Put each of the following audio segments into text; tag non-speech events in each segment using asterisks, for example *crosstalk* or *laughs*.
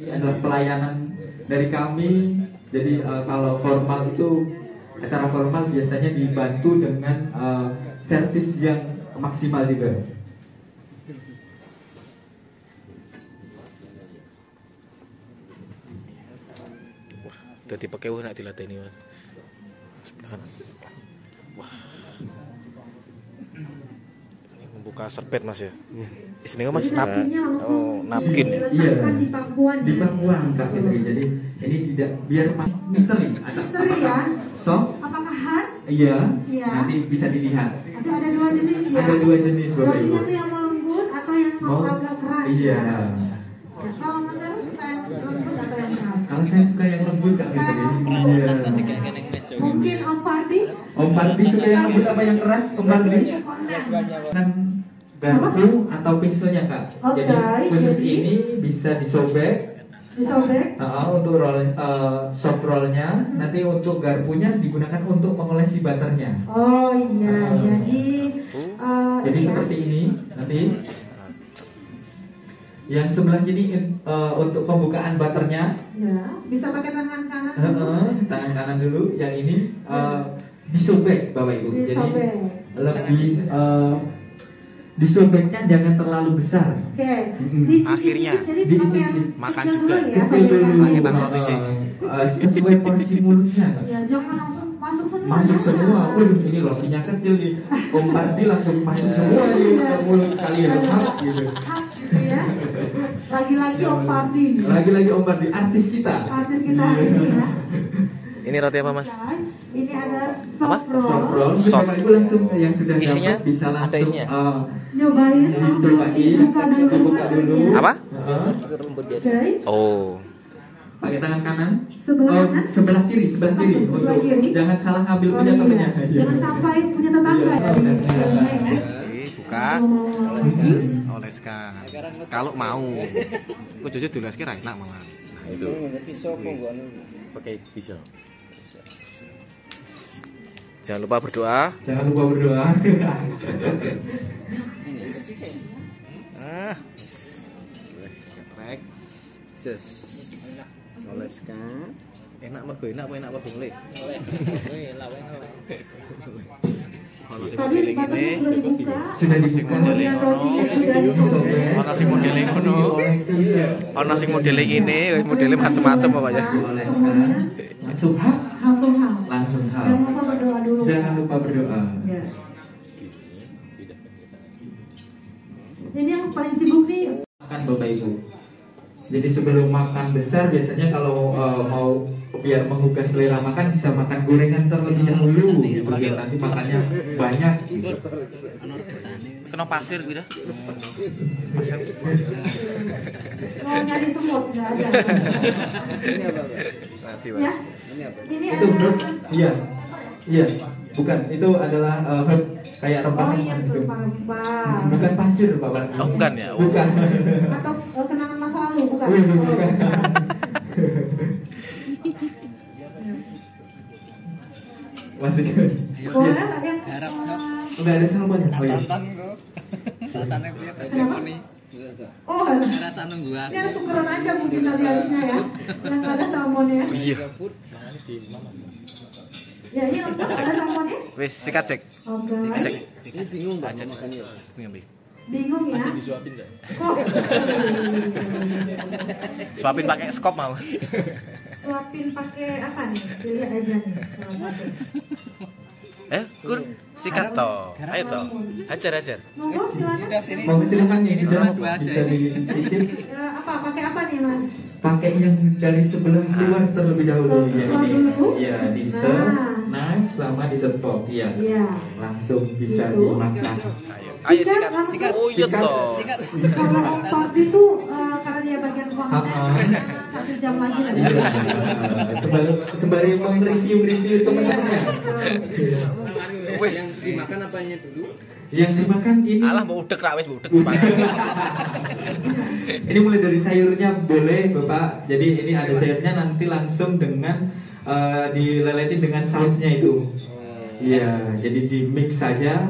Ini adalah pelayanan dari kami. Jadi eh, kalau formal itu acara formal biasanya dibantu dengan eh, servis yang maksimal juga. Dadi pakai nak dilateni Mas. Sebelahan. Wah. Membuka serbet Mas ya. Isinya Mas Jadi nap. Oh, napkin ya. Iya. diletakkan di pangkuan Di pangkuan Kak Fitri. Jadi ini tidak biar misteri. Ada Misteri ya. Soft? Apakah hard? Iya. Iya. Nanti bisa dilihat. Ada ada dua jenis ya. Ada dua jenis Bapak Ibu. Rotinya tuh yang lembut atau yang mau keras? Iya. Ya, Kalau Mas Heru suka yang lembut atau yang keras? Kalau saya suka yang lembut Kak Fitri. Iya. Mungkin Om Pardi? Om Pardi suka yang lembut apa yang keras? Om Pardi? Kan garpu atau pisaunya kak. Oke, Jadi khusus jadi- ini bisa disobek. Disobek? uh, untuk roll, uh, soft rollnya. Nanti untuk garpunya digunakan untuk mengolesi butternya. Oh iya, Oh. jadi eh, Jadi ini ya. seperti ini nanti. Yang sebelah kiri uh, untuk pembukaan butternya. Ya, bisa pakai tangan kanan Uh, uh, tangan kanan dulu. Yang ini uh, disobek bapak ibu. Jadi Disobek. lebih uh, disobeknya jangan terlalu besar. Oke. Mm-mm. Di- Akhirnya, jadi di- pakai yang di- makan juga. dulu ya, Kecil dulu Pakai tangan roti sih. Uh, sesuai porsi mulutnya. Ya, jangan langsung masuk semua. Masuk ya. semua. Waduh, ini rotinya kecil nih. Om Pardi langsung masuk semua di ke mulut sekalian. Hap, gitu. Hap, gitu ya. Lagi-lagi Om Pardi. Lagi-lagi Om Pardi artis kita. Artis kita hari ini ya. Ini roti apa Mas? Ini ada Apa? soft yang sudah Isinya? bisa Ada langsung isinya? uh, Nyobain. dicobain. Dibuka dulu. Apa? Uh. Oh. pakai tangan kanan. Sebelah Oh, kanan? sebelah kiri, sebelah kiri. Sebelah Untuk kiri? jangan salah ngambil Oh, punya iya. temennya. Jangan sampai punya tetangga Iya. ya buka. Oh. Oleskan. Kalau mau. Kok jujur dulu enak malah. Nah, itu. Pakai pisau. Jangan lupa berdoa. Jangan lupa berdoa. Ah. Rek. Sus. Oleskan. Enak mergo enak apa enak apa bung le? Kalau sing Tadi ngene, sudah dibuka. Ana sing modele ngono. Ana sing modele ngene, modele macam-macam pokoknya. Oleskan. Langsung hap. Langsung hal. Langsung hap. Jangan lupa berdoa dulu. Jangan lupa berdoa. Ya. Ini yang paling sibuk nih. Makan Bapak Ibu. Jadi sebelum makan besar biasanya kalau uh, mau biar menggugah selera makan bisa makan gorengan terlebih dahulu gitu biar nanti makannya banyak gitu. Kena pasir gitu. Mau nyari semut nggak ada. Makasih, Ya. Ini Itu ada. bro, iya, iya, bukan itu adalah uh, herb kayak Oh rempah iya gitu. rempah-rempah. Bukan pasir Bapak. Oh, bukan ya? Oh. Bukan. Atau eh, kenangan masa lalu bukan? Wih, bukan. Masih Boleh Iya. nggak yang Harap, eh, Enggak ada salmonnya. Oh iya. Tonton bro. Rasanya Kenapa? ini? Oh. Rasa nungguan. ini ada tukeran aja mungkin tadi harusnya ya. Yang ada salmonnya. Iya. Ya ini lengkap ada salmonnya. Wis sikat sik. Oke. Sik. Ini bingung nggak Aja. mau makan ya? Ngambil. Bingung ya? Masih disuapin nggak? Kok? Suapin pakai skop mau. Suapin pakai apa nih? Pilih aja nih. Eh, kur sikat toh. Ayo toh. Hajar hajar. Monggo silakan. Mau silakan Cuma dua aja bisa. Eh, apa pakai apa nih mas? Pakai yang dari sebelah luar terlebih dahulu ya Luar ini. dulu? Ya, di Nah. serve, knife sama di serve fork. Iya. Iya. Langsung bisa Gitu. dimakan. Ayo. Sikat, sikat. Oh iya Sikat. toh. Sikat. *laughs* Kalau itu eh, karena dia bagian konten satu jam lagi lah. Iya. Sembari sembari mereview-review teman-temannya. Wis. Yang dimakan apanya dulu? Yang dimakan ini Alah mau udek ra wis mau udek. Ini mulai dari sayurnya boleh Bapak. Jadi ini ada sayurnya nanti langsung dengan eh, dileletin dengan sausnya itu. Iya, jadi di mix saja.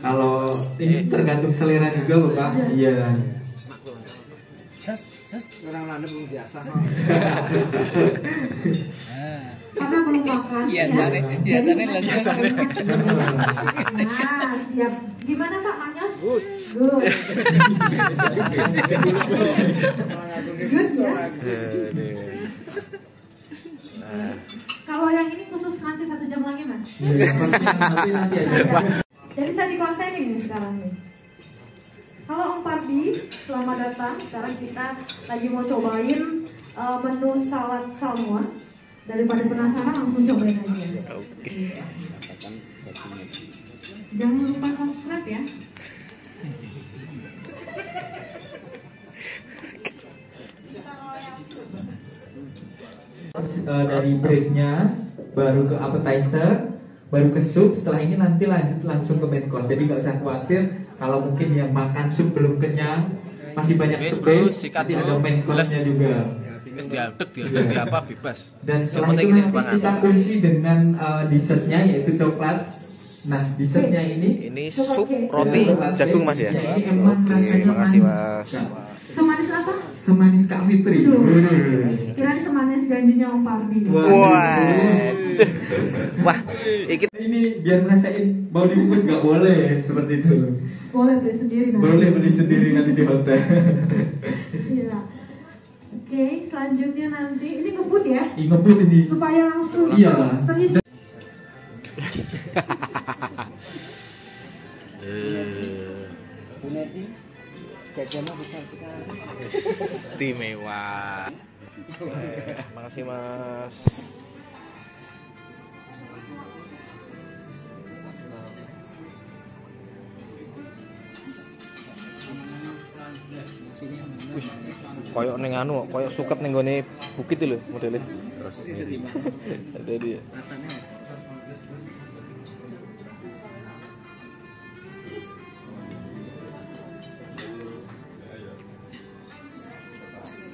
Kalau ini tergantung selera juga Bapak. Iya. Orang Belanda belum biasa. *laughs* *laughs* *laughs* Karena belum makan. Iya, ya. iya, sana masih- lanjut. Nah, siap. Gimana Pak Manyos? Good. Good. Nah, Kalau yang ini khusus nanti satu jam lagi mas. Ya, nanti nanti aja. Jadi saya di konten ini sekarang nih. Halo Om Pardi, selamat datang. Sekarang kita lagi mau cobain uh, menu salad salmon. Daripada penasaran langsung cobain aja. Oke. Jangan lupa subscribe ya. Terus, eh, dari breaknya baru ke appetizer baru ke sup setelah ini nanti lanjut langsung ke main course jadi nggak usah khawatir kalau mungkin yang makan sup belum kenyang masih banyak space sikat nanti ada main course-nya juga Wis diadek, diadek, di apa bebas. dan Yang setelah penting itu ini nanti kita kunci dengan eh, dessertnya yaitu coklat nah dessertnya ini Ini sup roti Coklat jagung mas ya. base-nya ini emang Oke, rasanya makasih manis. mas. Semanis apa? semanis Kak Fitri. Kirain semanis janjinya Om Pardi. Wah. Wah, ini biar ngerasain mau dibungkus nggak boleh seperti itu Boleh beli sendiri nanti. boleh beli sendiri nanti di hotel Iya. Selanjutnya nanti ini ngebut ya ingebut ini supaya langsung Iya. Eh, Buneti, jajannya besar sekali. istimewa. *laughs* Makasih mas. Wih, koyok neng anu, koyok suket neng gone bukit loh modelnya. Terus *laughs* ada dia. Rasanya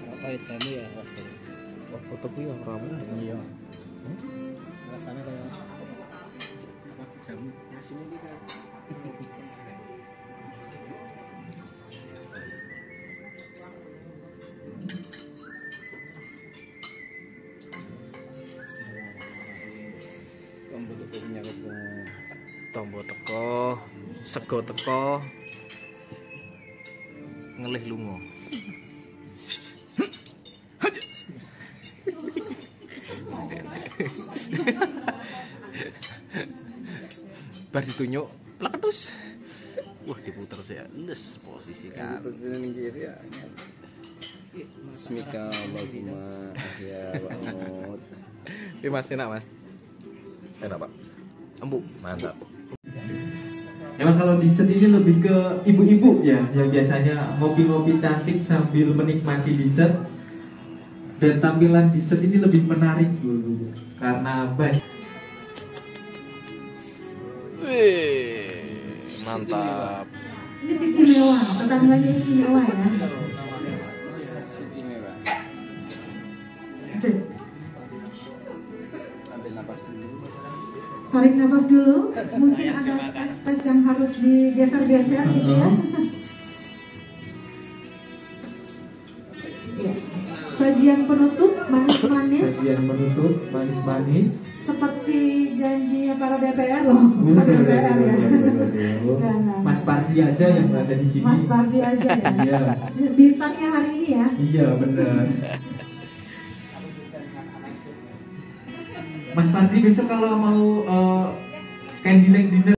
apa ya jamu ya? Foto gue yang ramu. Iya. Rasanya kayak jamu? Rasanya kita. Tombo teko, sego teko, ngelih lungo. Bar ditunjuk, pleketus. Wah, diputer sih. Ndes posisi kan. Terus ini kiri ya. Bismika Allahumma ya Mahmud. Ini mas enak mas. Enak pak. Empuk, mantap. Emang kalau dessert ini lebih ke ibu-ibu ya yang biasanya ngopi-ngopi cantik sambil menikmati dessert dan tampilan dessert ini lebih menarik dulu karena banyak Wih, mantap. Ini istimewa, tetangga istimewa ya. Napas dulu. Tarik nafas dulu, *laughs* mungkin ada aspek yang harus digeser-geser gitu ya. Sajian penutup manis-manis sajian menutup manis-manis. seperti janjinya para DPR loh. *laughs* Para DPR ya. Jangan. Mas Pardi aja yang berada di sini. Mas Pardi aja ya. Iya, Bintangnya hari ini ya. iya benar. *laughs* Mas Pardi besok kalau mau uh, candlelight dinner